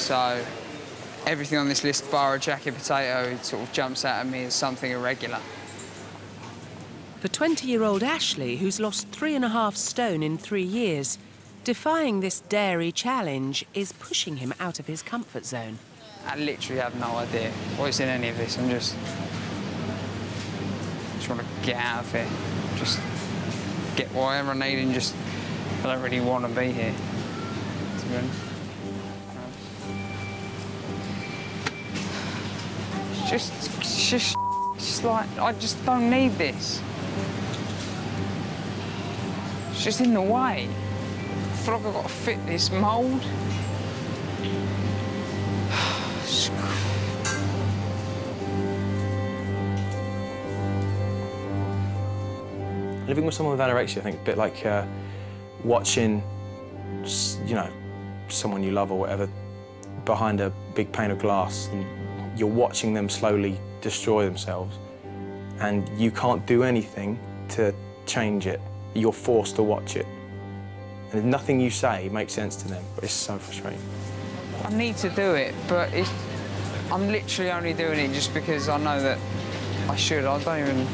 so everything on this list, bar a jacket potato, sort of jumps out at me as something irregular. For 20-year-old Ashley, who's lost three and a half stone in three years, defying this dairy challenge is pushing him out of his comfort zone. I literally have no idea what's in any of this. I'm just... just want to get out of here. Just get whatever I need and just... I don't really want to be here, to be honest. Just, just, just like, I just don't need this. It's just in the way. I feel like I've got to fit this mould. Living with someone with anorexia, I think, a bit like uh, watching, you know, someone you love or whatever behind a big pane of glass. And you're watching them slowly destroy themselves, and you can't do anything to change it. You're forced to watch it. And nothing you say makes sense to them, but it's so frustrating. I need to do it, but it's, I'm literally only doing it just because I know that I should. I don't even...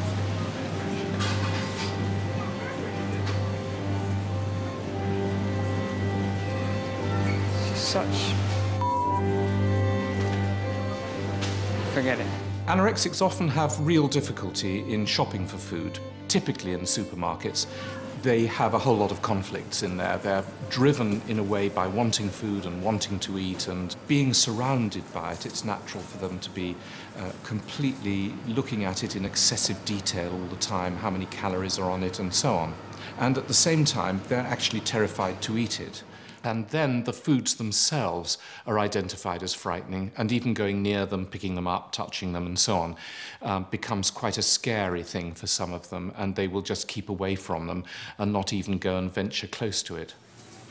Such... Forget it. Anorexics often have real difficulty in shopping for food, typically in supermarkets. They have a whole lot of conflicts in there. They're driven in a way by wanting food and wanting to eat and being surrounded by it. It's natural for them to be uh, completely looking at it in excessive detail all the time, how many calories are on it and so on. And at the same time, they're actually terrified to eat it and then the foods themselves are identified as frightening, and even going near them, picking them up, touching them, and so on, um, becomes quite a scary thing for some of them, and they will just keep away from them and not even go and venture close to it.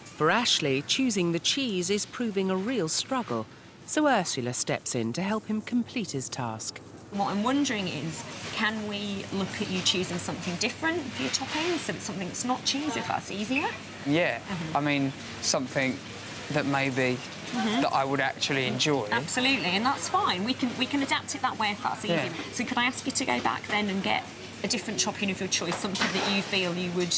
For Ashley, choosing the cheese is proving a real struggle, so Ursula steps in to help him complete his task. What I'm wondering is, can we look at you choosing something different for your toppings, so something that's not cheese, if that's easier? Yeah, mm -hmm. I mean, something that maybe mm -hmm. that I would actually enjoy. Absolutely, and that's fine. We can we can adapt it that way if that's easy. Yeah. So could I ask you to go back then and get a different topping of your choice, something that you feel you would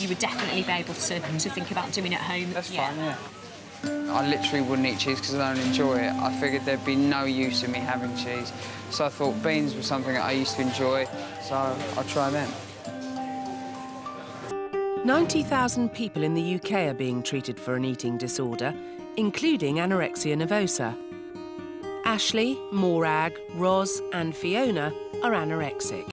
you would definitely be able to, to think about doing at home? That's yeah. fine, yeah. I literally wouldn't eat cheese because I don't enjoy it. I figured there'd be no use in me having cheese. So I thought beans were something that I used to enjoy, so I'll try them. 90,000 people in the UK are being treated for an eating disorder, including anorexia nervosa. Ashley, Morag, Roz and Fiona are anorexic.